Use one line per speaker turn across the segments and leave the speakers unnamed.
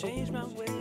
Change my way.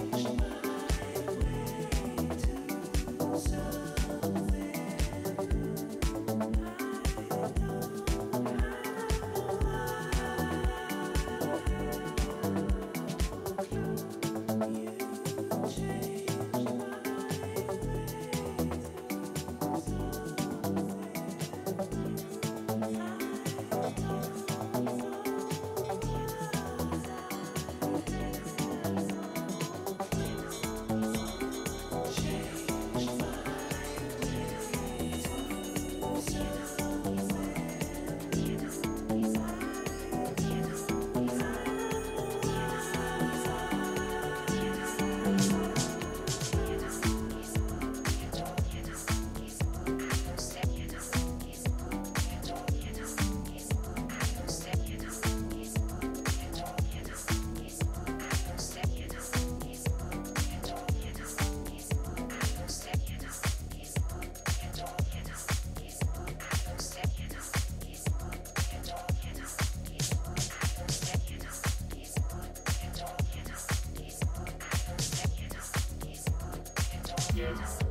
Change my way to In